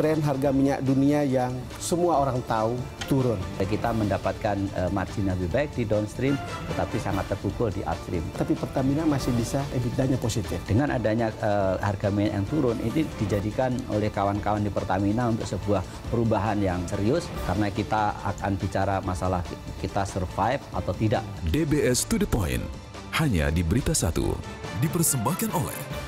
tren harga minyak dunia yang semua orang tahu turun. Kita mendapatkan eh, margin yang lebih baik di downstream, tetapi sangat terpukul di upstream. Tapi Pertamina masih bisa EBITDA-nya positif. Dengan adanya uh, harga minyak yang turun, ini dijadikan oleh kawan-kawan di Pertamina untuk sebuah perubahan yang serius, karena kita akan bicara masalah kita survive atau tidak. DBS to the point, hanya di Berita Satu, dipersembahkan oleh